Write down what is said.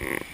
Mm-hmm.